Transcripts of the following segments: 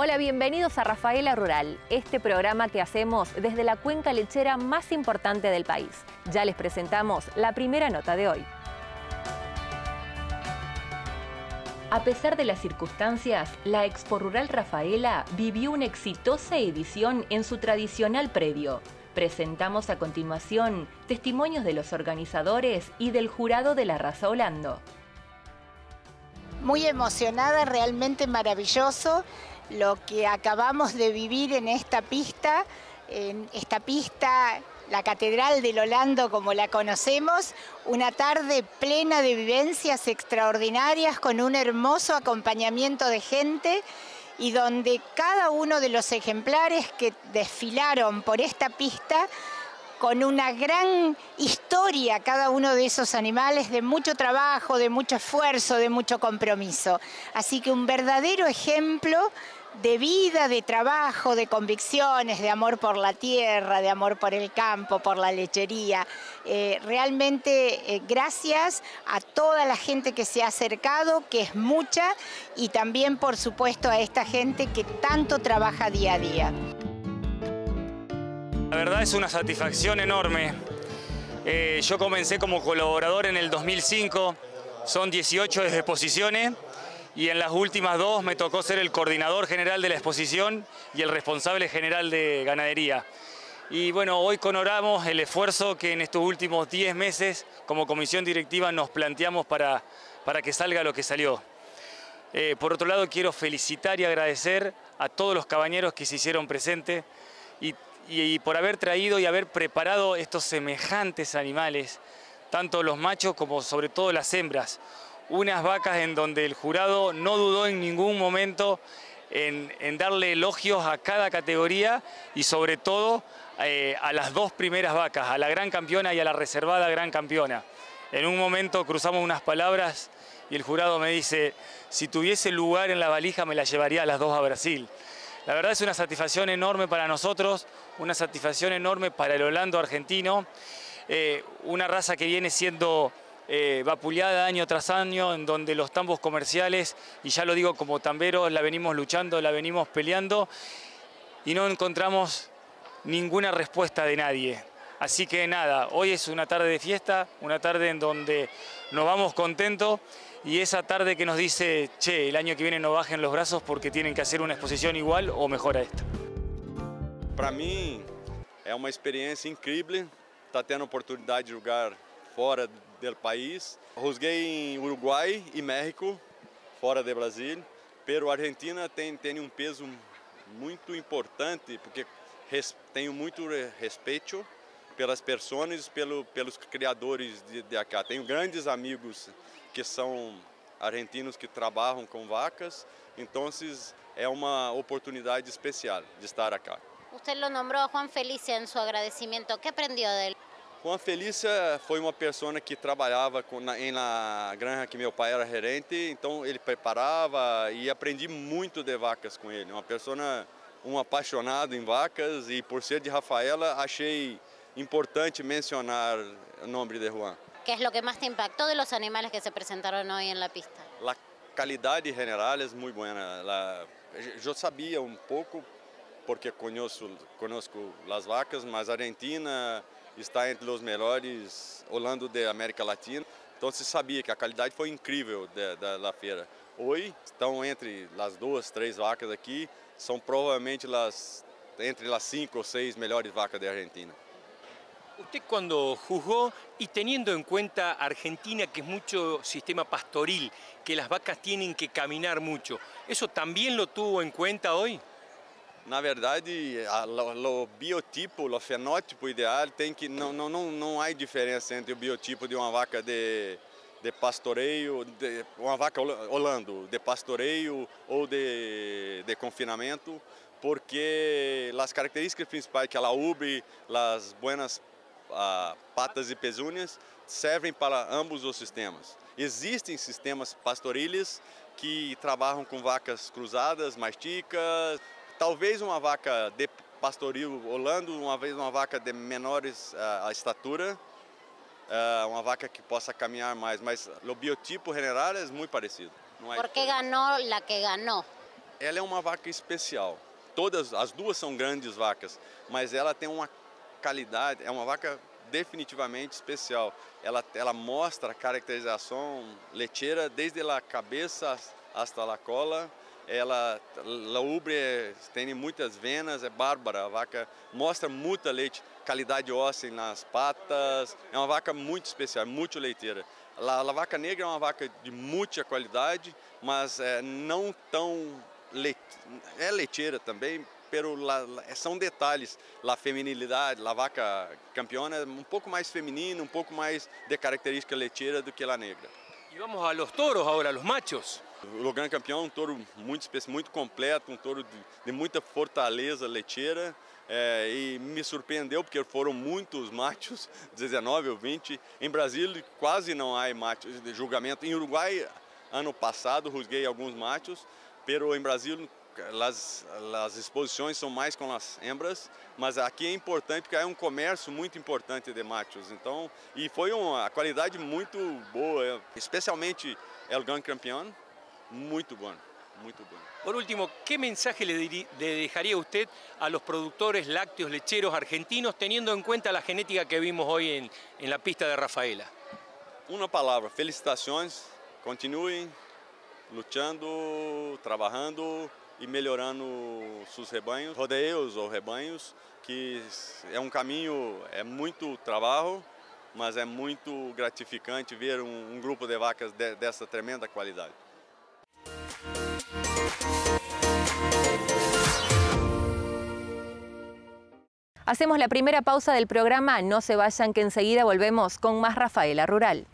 Hola, bienvenidos a Rafaela Rural, este programa que hacemos desde la cuenca lechera más importante del país. Ya les presentamos la primera nota de hoy. A pesar de las circunstancias, la Expo Rural Rafaela vivió una exitosa edición en su tradicional predio. Presentamos a continuación testimonios de los organizadores y del jurado de la raza Holando. Muy emocionada, realmente maravilloso lo que acabamos de vivir en esta pista, en esta pista la Catedral del Holando como la conocemos, una tarde plena de vivencias extraordinarias con un hermoso acompañamiento de gente y donde cada uno de los ejemplares que desfilaron por esta pista con una gran historia cada uno de esos animales, de mucho trabajo, de mucho esfuerzo, de mucho compromiso. Así que un verdadero ejemplo de vida, de trabajo, de convicciones, de amor por la tierra, de amor por el campo, por la lechería. Eh, realmente eh, gracias a toda la gente que se ha acercado, que es mucha, y también por supuesto a esta gente que tanto trabaja día a día. La verdad es una satisfacción enorme. Eh, yo comencé como colaborador en el 2005, son 18 exposiciones y en las últimas dos me tocó ser el coordinador general de la exposición y el responsable general de ganadería. Y bueno, hoy conoramos el esfuerzo que en estos últimos 10 meses como comisión directiva nos planteamos para, para que salga lo que salió. Eh, por otro lado, quiero felicitar y agradecer a todos los cabañeros que se hicieron presentes y, y por haber traído y haber preparado estos semejantes animales, tanto los machos como sobre todo las hembras unas vacas en donde el jurado no dudó en ningún momento en, darle elogios a cada categoría y sobre todo eh, a las dos primeras vacas, a la gran campeona y a la reservada gran campeona. En un momento cruzamos unas palabras y el jurado me dice, si tuviese lugar en la valija me la llevaría a las dos a Brasil. La verdad es una satisfacción enorme para nosotros, una satisfacción enorme para el Holando argentino, eh, una raza que viene siendo eh, vapuleada año tras año, en donde los tambos comerciales, y ya lo digo como tamberos, la venimos luchando, la venimos peleando, y no encontramos ninguna respuesta de nadie. Así que nada, hoy es una tarde de fiesta, una tarde en donde nos vamos contentos y esa tarde que nos dice, che, el año que viene no bajen los brazos porque tienen que hacer una exposición igual o mejor a esta. Para mí es una experiencia increíble, está teniendo oportunidad de jugar fora do país. Rusguei em Uruguai e México, fora de Brasil. Pero a Argentina tem, tem um peso muito importante, porque res, tenho muito respeito pelas pessoas, pelo, pelos criadores de, de acá. Tenho grandes amigos que são argentinos que trabalham com vacas, então é uma oportunidade especial de estar acá. Você lo nombrou a Juan Felicia em seu agradecimento. O que aprendeu dele? Juan Felícia foi uma pessoa que trabalhava com, na, na granja que meu pai era gerente, então ele preparava e aprendi muito de vacas com ele. Uma pessoa, um apaixonado em vacas e por ser de Rafaela, achei importante mencionar o nome de Juan. ¿Qué es lo que más te impactó de los animales que se presentaron hoy en la pista? La calidad general es muy buena. La, yo sabía un poco porque conozco, conozco las vacas, mas Argentina está entre os melhores Holando de América Latina. Então se sabia que a qualidade foi incrível da, da, da feira. Hoje estão entre as duas, três vacas aqui, são provavelmente las, entre as cinco ou seis melhores vacas da Argentina. Usted cuando juzgó y teniendo en cuenta Argentina, que es mucho sistema pastoril, que las vacas tienen que caminar mucho, ¿eso también lo tuvo en cuenta hoy? Na verdade, o biotipo, o fenótipo ideal tem que não não não não há diferença entre o biotipo de uma vaca de de pastoreio, de, uma vaca holando, de pastoreio ou de, de confinamento, porque as características principais que ela ubre, as buenas uh, patas e pezuñas, servem para ambos os sistemas. Existem sistemas pastoriles que trabalham com vacas cruzadas, masticas, Talvez uma vaca de pastoril holando, uma vez uma vaca de menores uh, a estatura, uh, uma vaca que possa caminhar mais, mas o biotipo general é muito parecido. Por que ganhou a que ganhou? ela é uma vaca especial. Todas, as duas são grandes vacas, mas ela tem uma qualidade, é uma vaca definitivamente especial. Ela, ela mostra a caracterização lecheira desde a cabeça hasta a cola. Ela, a ubre tem muitas venas, é bárbara. A vaca mostra muita leite, qualidade óssea nas patas. É uma vaca muito especial, muito leiteira. A, a vaca negra é uma vaca de muita qualidade, mas é, não tão leite, é leiteira também, pero la, são detalhes. A feminilidade, a vaca campeona é um pouco mais feminina, um pouco mais de característica leiteira do que a negra. E vamos a los toros agora, los machos. O Gran Campeão é um touro muito, muito completo, um touro de, de muita fortaleza leiteira. É, e me surpreendeu porque foram muitos machos, 19 ou 20. Em Brasil quase não há machos de julgamento. Em Uruguai, ano passado, rusguei alguns machos, pero em Brasil as, as exposições são mais com as hembras, mas aqui é importante porque é um comércio muito importante de machos. Então, e foi uma qualidade muito boa, especialmente El Gran Campeão, muito bom, muito bom. Por último, ¿qué mensaje le, le, dejaría usted a los productores lácteos lecheros argentinos teniendo en cuenta la genética que vimos hoy en, en la pista de Rafaela? Uma palavra, felicitações, continuem lutando, trabalhando e melhorando seus rebanhos, rodeios ou rebanhos, que é um caminho, é muito trabalho, mas é muito gratificante ver um, um grupo de vacas de, dessa tremenda qualidade. Hacemos la primera pausa del programa, no se vayan que enseguida volvemos con más Rafaela Rural.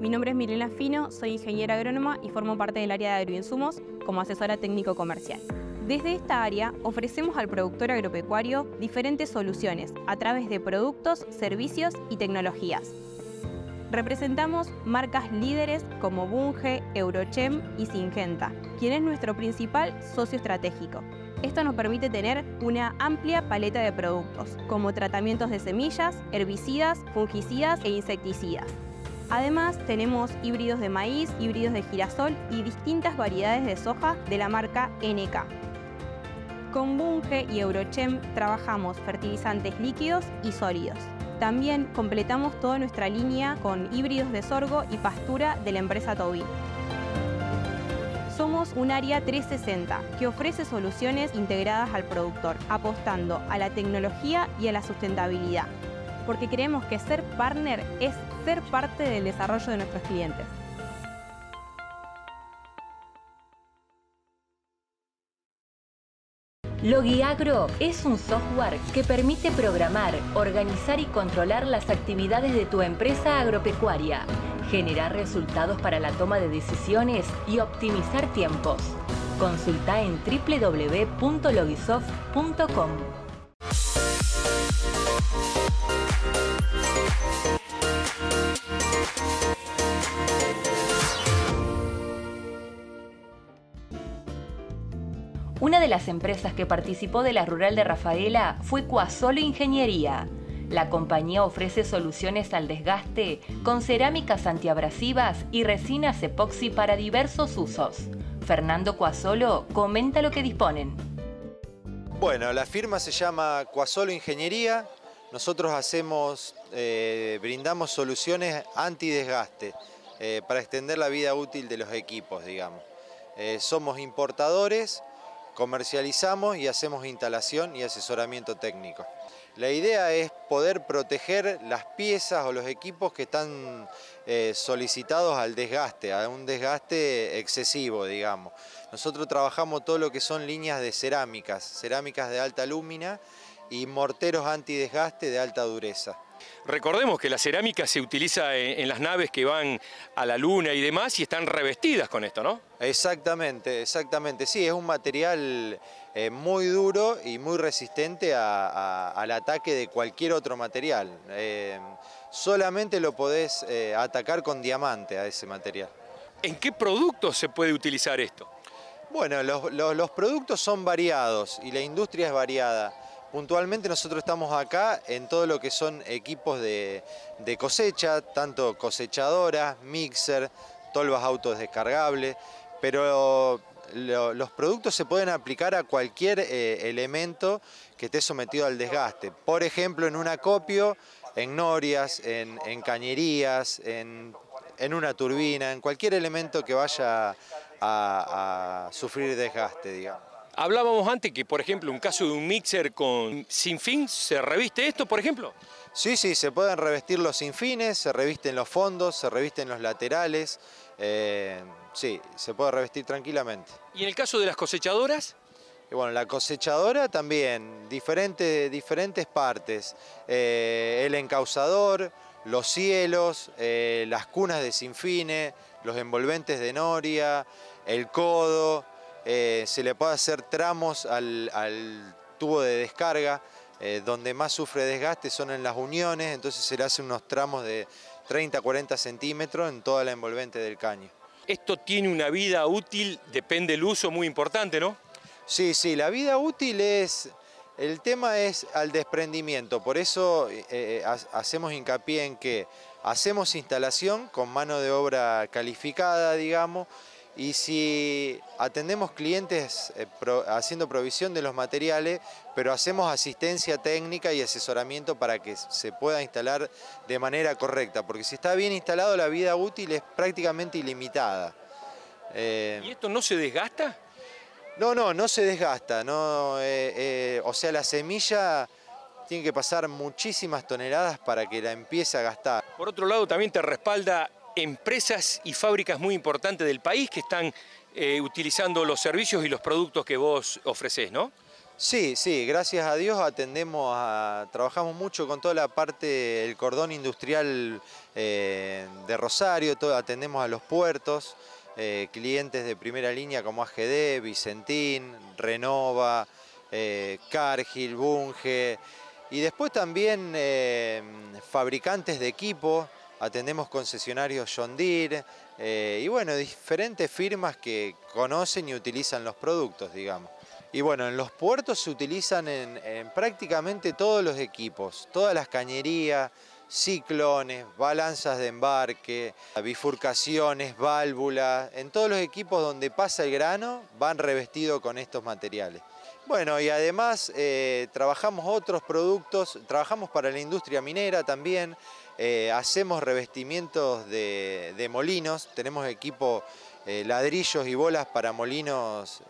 Mi nombre es Milena Fino, soy ingeniera agrónoma y formo parte del área de agroinsumos como asesora técnico comercial. Desde esta área ofrecemos al productor agropecuario diferentes soluciones a través de productos, servicios y tecnologías. Representamos marcas líderes como Bunge, Eurochem y Singenta, quien es nuestro principal socio estratégico. Esto nos permite tener una amplia paleta de productos, como tratamientos de semillas, herbicidas, fungicidas e insecticidas. Además, tenemos híbridos de maíz, híbridos de girasol y distintas variedades de soja de la marca NK. Con Bunge y Eurochem trabajamos fertilizantes líquidos y sólidos. También completamos toda nuestra línea con híbridos de sorgo y pastura de la empresa Tobin. Somos un área 360 que ofrece soluciones integradas al productor, apostando a la tecnología y a la sustentabilidad, porque creemos que ser partner es ser parte del desarrollo de nuestros clientes. Logiagro es un software que permite programar, organizar y controlar las actividades de tu empresa agropecuaria, generar resultados para la toma de decisiones y optimizar tiempos. Consulta en www.logisoft.com. de las empresas que participó de la Rural de Rafaela fue Cuasolo Ingeniería. La compañía ofrece soluciones al desgaste con cerámicas antiabrasivas y resinas epoxi para diversos usos. Fernando Cuasolo comenta lo que disponen. Bueno, la firma se llama Cuasolo Ingeniería. Nosotros hacemos, eh, brindamos soluciones antidesgaste eh, para extender la vida útil de los equipos, digamos. Eh, somos importadores Comercializamos y hacemos instalación y asesoramiento técnico. La idea es poder proteger las piezas o los equipos que están eh, solicitados al desgaste, a un desgaste excesivo, digamos. Nosotros trabajamos todo lo que son líneas de cerámicas, cerámicas de alta lúmina y morteros antidesgaste de alta dureza. Recordemos que la cerámica se utiliza en, las naves que van a la luna y demás y están revestidas con esto, ¿no? Exactamente, exactamente. Sí, es un material eh, muy duro y muy resistente al ataque de cualquier otro material. Eh, solamente lo podés eh, atacar con diamante a ese material. ¿En qué productos se puede utilizar esto? Bueno, los, productos son variados y la industria es variada. Puntualmente nosotros estamos acá en todo lo que son equipos de, cosecha, tanto cosechadoras, mixer, tolvas autos descargables, pero los productos se pueden aplicar a cualquier eh, elemento que esté sometido al desgaste. Por ejemplo, en un acopio, en norias, en, cañerías, en, una turbina, en cualquier elemento que vaya a, sufrir desgaste, digamos. Hablábamos antes que, por ejemplo, un caso de un mixer con sin fin, ¿se reviste esto, por ejemplo? Sí, sí, se pueden revestir los sinfines, se revisten los fondos, se revisten los laterales. Eh, sí, se puede revestir tranquilamente. ¿Y en el caso de las cosechadoras? bueno, la cosechadora también, diferentes, diferentes partes. Eh, el encausador, los cielos, eh, las cunas de sinfine, los envolventes de noria, el codo, se le puede hacer tramos al, al tubo de descarga, donde más sufre desgaste son en las uniones, entonces se le hace unos tramos de 30-40 centímetros en toda la envolvente del caño. Esto tiene una vida útil, depende del uso, muy importante, ¿no? Sí, sí, la vida útil es... El tema es al desprendimiento, por eso eh, eh, hacemos hincapié en que hacemos instalación con mano de obra calificada, digamos, y si atendemos clientes eh, haciendo provisión de los materiales, pero hacemos asistencia técnica y asesoramiento para que se pueda instalar de manera correcta, porque si está bien instalado la vida útil es prácticamente ilimitada. Eh, ¿Y esto no se desgasta? No, no, no se desgasta. No, eh, o sea, la semilla tiene que pasar muchísimas toneladas para que la empiece a gastar. Por otro lado, también te respalda empresas y fábricas muy importantes del país que están eh, utilizando los servicios y los productos que vos ofrecés, ¿no? Sí, sí, gracias a Dios atendemos a, trabajamos mucho con toda la parte, el cordón industrial eh, de Rosario, todo, atendemos a los puertos, eh, clientes de primera línea como AGD, Vicentín, Renova, Cargill, Bunge, y después también fabricantes de equipo, atendemos concesionarios John eh, y bueno, diferentes firmas que conocen y utilizan los productos, digamos. Y bueno, en los puertos se utilizan en, prácticamente todos los equipos, todas las cañerías, ciclones, balanzas de embarque, bifurcaciones, válvulas, en todos los equipos donde pasa el grano van revestidos con estos materiales. Bueno, y además eh, trabajamos otros productos, trabajamos para la industria minera también, eh, hacemos revestimientos de, molinos, tenemos equipo eh, ladrillos y bolas para molinos,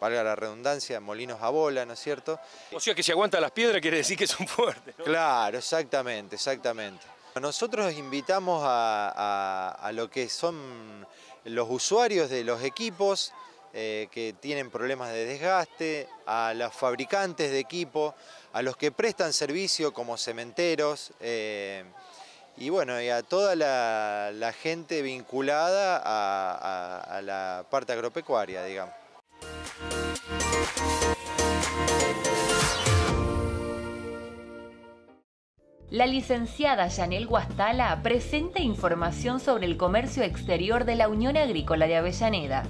valga la redundancia, molinos a bola, ¿no es cierto? O sea que si aguanta las piedras quiere decir que son fuertes, Claro, exactamente, exactamente. Nosotros invitamos a lo que son los usuarios de los equipos, eh, que tienen problemas de desgaste, a los fabricantes de equipo, a los que prestan servicio como cementeros eh, y bueno, a toda la, gente vinculada a, la parte agropecuaria, digamos. La licenciada Yanel Guastala presenta información sobre el comercio exterior de la Unión Agrícola de Avellaneda.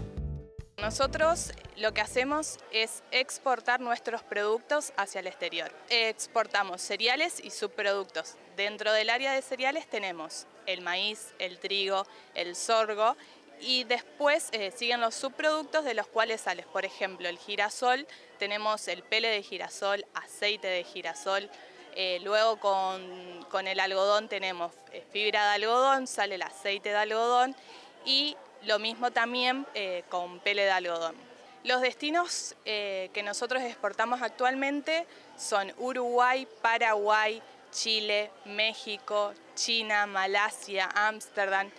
Nosotros lo que hacemos es exportar nuestros productos hacia el exterior. Exportamos cereales y subproductos. Dentro del área de cereales tenemos el maíz, el trigo, el sorgo y después eh, siguen los subproductos de los cuales sales, por ejemplo, el girasol, tenemos el pele de girasol, aceite de girasol, eh, luego con, con, el algodón tenemos eh, fibra de algodón, sale el aceite de algodón y lo mismo también eh, con pele de algodón. Los destinos eh, que nosotros exportamos actualmente son Uruguay, Paraguay, Chile, México, China, Malasia, Ámsterdam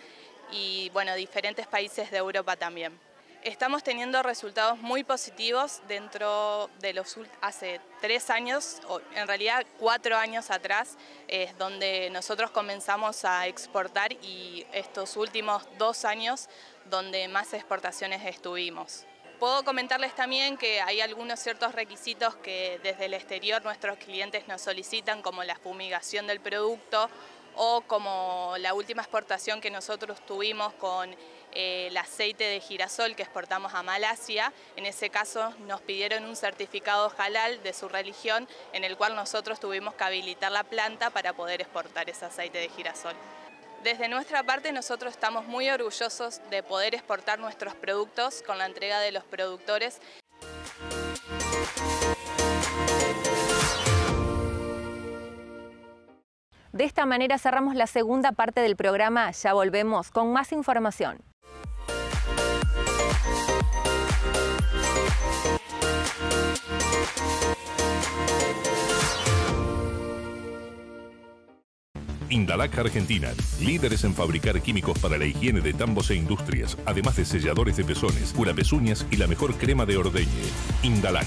y bueno, diferentes países de Europa también. Estamos teniendo resultados muy positivos dentro de los hace tres años, o en realidad cuatro años atrás, es donde nosotros comenzamos a exportar y estos últimos dos años donde más exportaciones estuvimos. Puedo comentarles también que hay algunos ciertos requisitos que desde el exterior nuestros clientes nos solicitan, como la fumigación del producto o como la última exportación que nosotros tuvimos con el aceite de girasol que exportamos a Malasia. En ese caso nos pidieron un certificado halal de su religión en el cual nosotros tuvimos que habilitar la planta para poder exportar ese aceite de girasol. Desde nuestra parte nosotros estamos muy orgullosos de poder exportar nuestros productos con la entrega de los productores. De esta manera cerramos la segunda parte del programa. Ya volvemos con más información. Indalac Argentina, líderes en fabricar químicos para la higiene de tambos e industrias, además de selladores de pezones, pezuñas y la mejor crema de ordeñe. Indalac,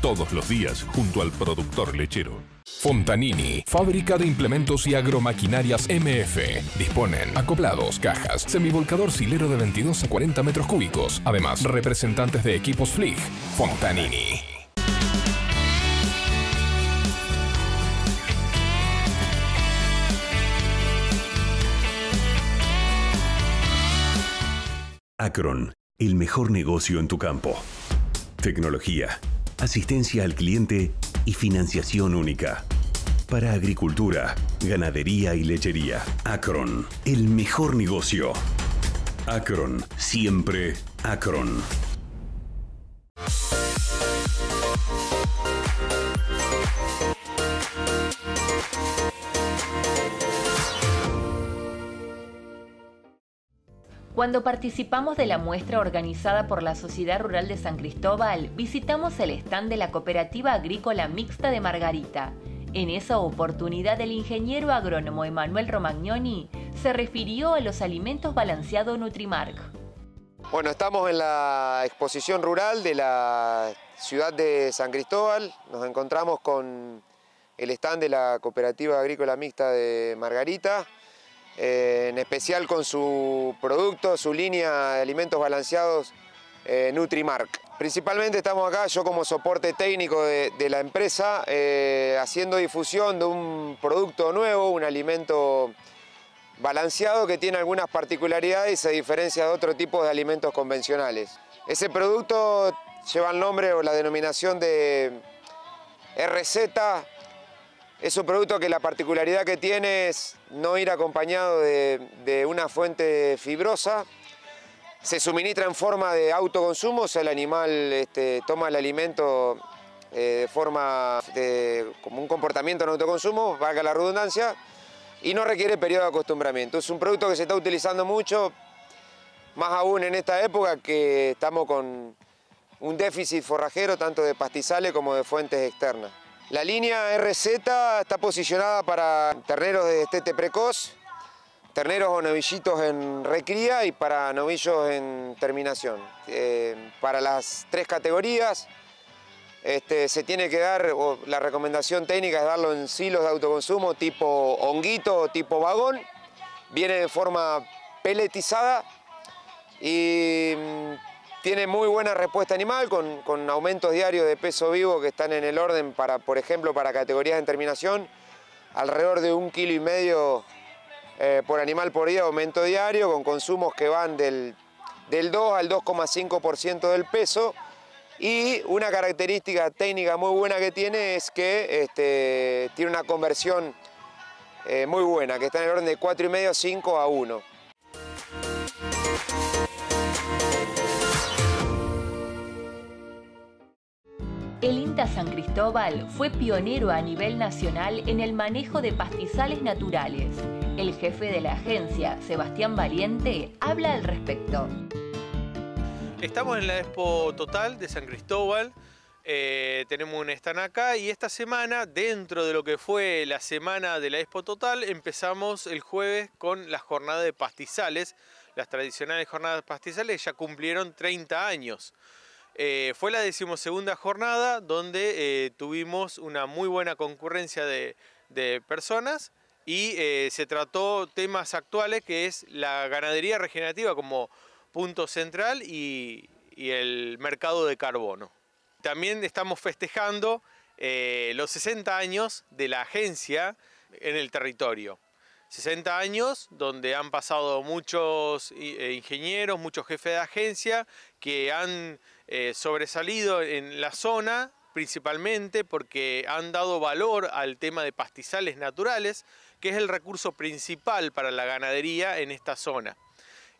todos los días junto al productor lechero. Fontanini, fábrica de implementos y agromaquinarias MF. Disponen acoplados, cajas, semivolcador silero de 22 a 40 metros cúbicos. Además, representantes de equipos FLIG. Fontanini. Acron, el mejor negocio en tu campo. Tecnología, asistencia al cliente y financiación única. Para agricultura, ganadería y lechería. Acron, el mejor negocio. Acron, siempre Acron. Cuando participamos de la muestra organizada por la Sociedad Rural de San Cristóbal, visitamos el stand de la Cooperativa Agrícola Mixta de Margarita. En esa oportunidad, el ingeniero agrónomo Emanuel Romagnoni se refirió a los alimentos balanceados Nutrimark. Bueno, estamos en la exposición rural de la ciudad de San Cristóbal. Nos encontramos con el stand de la Cooperativa Agrícola Mixta de Margarita, eh, en especial con su producto, su línea de alimentos balanceados eh, Nutrimark. Principalmente estamos acá, yo como soporte técnico de, la empresa, eh, haciendo difusión de un producto nuevo, un alimento balanceado que tiene algunas particularidades y se diferencia de otro tipo de alimentos convencionales. Ese producto lleva el nombre o la denominación de RZ es un producto que la particularidad que tiene es no ir acompañado de, una fuente fibrosa. Se suministra en forma de autoconsumo, o sea, el animal este, toma el alimento eh, de forma de, como un comportamiento en autoconsumo, valga la redundancia, y no requiere periodo de acostumbramiento. Es un producto que se está utilizando mucho, más aún en esta época que estamos con un déficit forrajero tanto de pastizales como de fuentes externas. La línea RZ está posicionada para terneros de destete precoz, terneros o novillitos en recría y para novillos en terminación. Eh, para las tres categorías este, se tiene que dar, la recomendación técnica es darlo en silos de autoconsumo tipo honguito o tipo vagón. Viene de forma peletizada y tiene muy buena respuesta animal, con, aumentos diarios de peso vivo que están en el orden para, por ejemplo, para categorías de terminación, alrededor de un kilo y medio eh, por animal por día, aumento diario, con consumos que van del, 2 al 2,5% del peso. Y una característica técnica muy buena que tiene es que este, tiene una conversión eh, muy buena, que está en el orden de 4,5 5 a 1. El INTA San Cristóbal fue pionero a nivel nacional en el manejo de pastizales naturales. El jefe de la agencia, Sebastián Valiente, habla al respecto. Estamos en la Expo Total de San Cristóbal. Eh, tenemos un stand acá y esta semana, dentro de lo que fue la semana de la Expo Total, empezamos el jueves con la jornada de pastizales. Las tradicionales jornadas de pastizales ya cumplieron 30 años. Eh, fue la decimosegunda jornada donde eh, tuvimos una muy buena concurrencia de, personas y eh, se trató temas actuales que es la ganadería regenerativa como punto central y, el mercado de carbono. También estamos festejando los 60 años de la agencia en el territorio. 60 años, donde han pasado muchos ingenieros, muchos jefes de agencia que han eh, sobresalido en la zona, principalmente porque han dado valor al tema de pastizales naturales, que es el recurso principal para la ganadería en esta zona.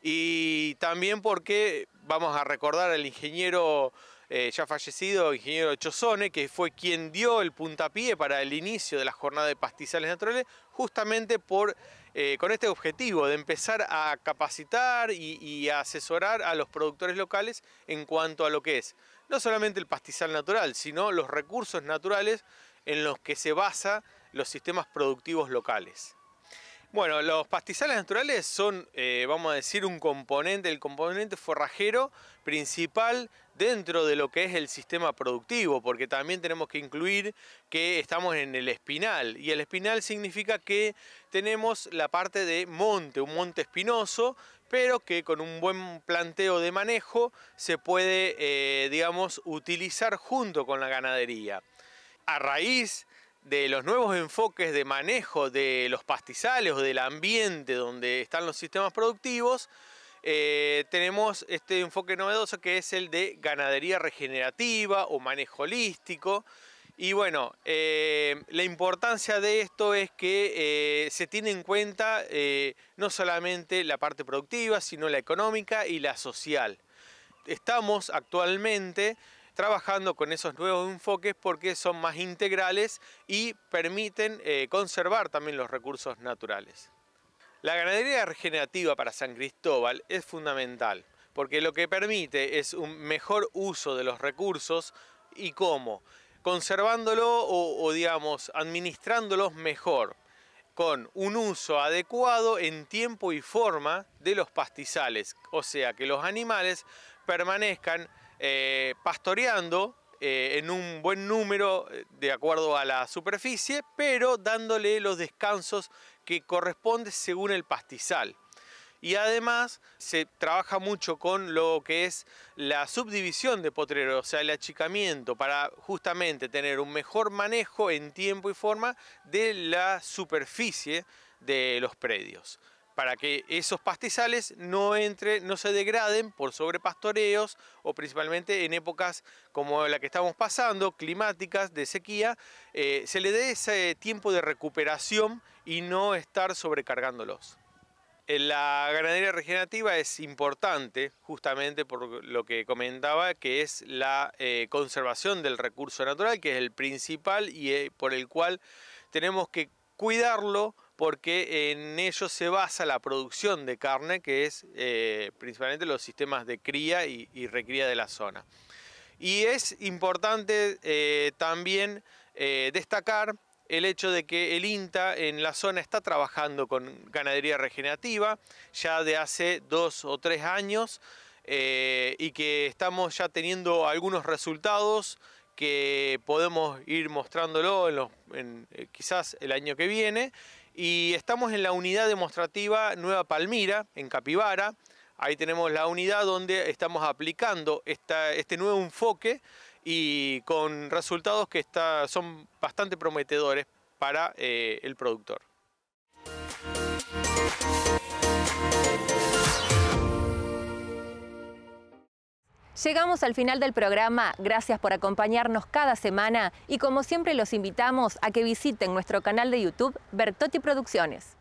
Y también porque vamos a recordar al ingeniero eh, ya fallecido, ingeniero Chozone, que fue quien dio el puntapié para el inicio de la jornada de pastizales naturales, justamente por, eh, con este objetivo de empezar a capacitar y, a asesorar a los productores locales en cuanto a lo que es no solamente el pastizal natural, sino los recursos naturales en los que se basa los sistemas productivos locales. Bueno, los pastizales naturales son, eh, vamos a decir, un componente, el componente forrajero principal dentro de lo que es el sistema productivo, porque también tenemos que incluir que estamos en el espinal, y el espinal significa que tenemos la parte de monte, un monte espinoso, pero que con un buen planteo de manejo se puede, eh, digamos, utilizar junto con la ganadería. A raíz de los nuevos enfoques de manejo de los pastizales o del ambiente donde están los sistemas productivos, eh, tenemos este enfoque novedoso que es el de ganadería regenerativa o manejo holístico. Y bueno, eh, la importancia de esto es que eh, se tiene en cuenta no solamente la parte productiva, sino la económica y la social. Estamos actualmente trabajando con esos nuevos enfoques porque son más integrales y permiten eh, conservar también los recursos naturales. La ganadería regenerativa para San Cristóbal es fundamental porque lo que permite es un mejor uso de los recursos y cómo, conservándolo o, digamos administrándolos mejor con un uso adecuado en tiempo y forma de los pastizales, o sea que los animales permanezcan eh, pastoreando eh, en un buen número eh, de acuerdo a la superficie, pero dándole los descansos que corresponde según el pastizal. Y además se trabaja mucho con lo que es la subdivisión de potrero, o sea, el achicamiento, para justamente tener un mejor manejo en tiempo y forma de la superficie de los predios para que esos pastizales no, entre, no se degraden por sobrepastoreos o principalmente en épocas como la que estamos pasando, climáticas, de sequía, eh, se le dé ese tiempo de recuperación y no estar sobrecargándolos. La ganadería regenerativa es importante justamente por lo que comentaba, que es la eh, conservación del recurso natural, que es el principal y eh, por el cual tenemos que cuidarlo porque en ello se basa la producción de carne, que es eh, principalmente los sistemas de cría y, recría de la zona. Y es importante eh, también eh, destacar el hecho de que el INTA en la zona está trabajando con ganadería regenerativa ya de hace dos o tres años y que estamos ya teniendo algunos resultados que podemos ir mostrándolo quizás el año que viene y estamos en la unidad demostrativa Nueva Palmira, en Capivara. Ahí tenemos la unidad donde estamos aplicando este nuevo enfoque y con resultados que son bastante prometedores para eh, el productor. Llegamos al final del programa, gracias por acompañarnos cada semana y como siempre los invitamos a que visiten nuestro canal de YouTube Bertotti Producciones.